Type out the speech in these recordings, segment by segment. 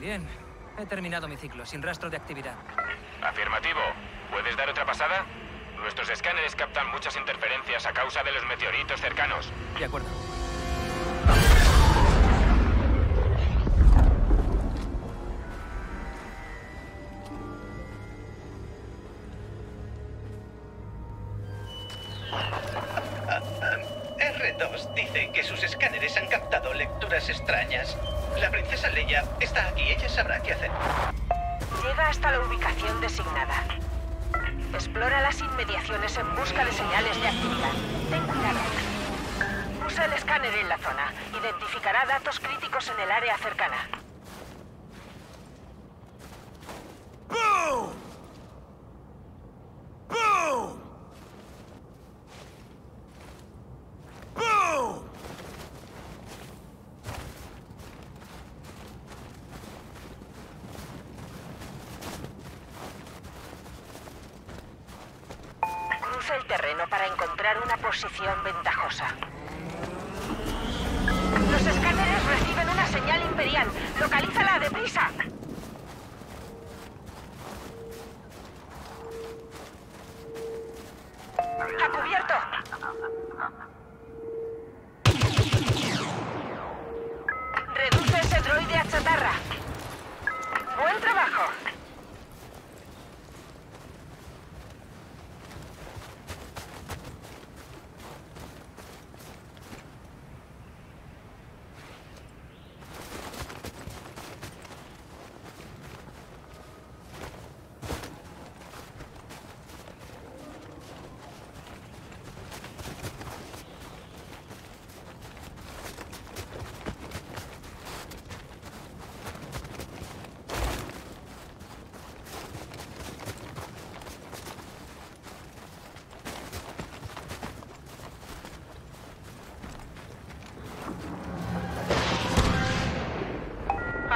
Bien. He terminado mi ciclo, sin rastro de actividad. Afirmativo. ¿Puedes dar otra pasada? Nuestros escáneres captan muchas interferencias a causa de los meteoritos cercanos. De acuerdo. R2 dice que sus escáneres han captado lecturas extrañas. La princesa Leia está aquí, ella sabrá qué hacer. Llega hasta la ubicación designada. Explora las inmediaciones en busca de señales de actividad. Ten cuidado. Usa el escáner en la zona. Identificará datos críticos en el área cercana. El terreno para encontrar una posición ventajosa. Los escáneres reciben una señal imperial. ¡Localízala deprisa!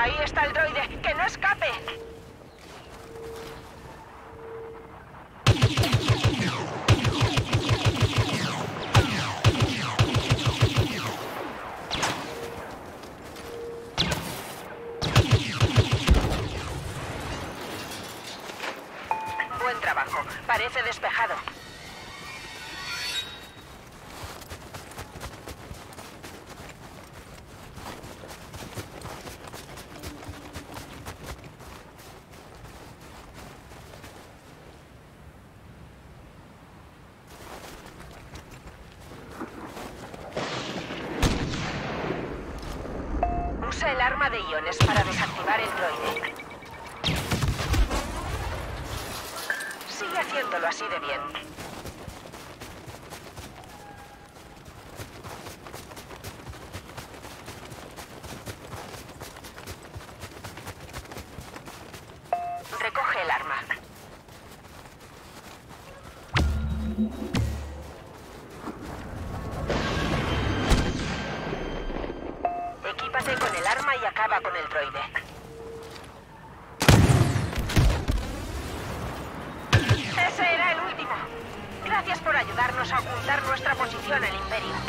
Ahí está el droide. ¡Que no escape! Buen trabajo. Parece despejado. De iones para desactivar el droide. Sigue haciéndolo así de bien. Recoge el arma. Con el. Ese era el último. Gracias por ayudarnos a ocultar nuestra posición, el Imperio.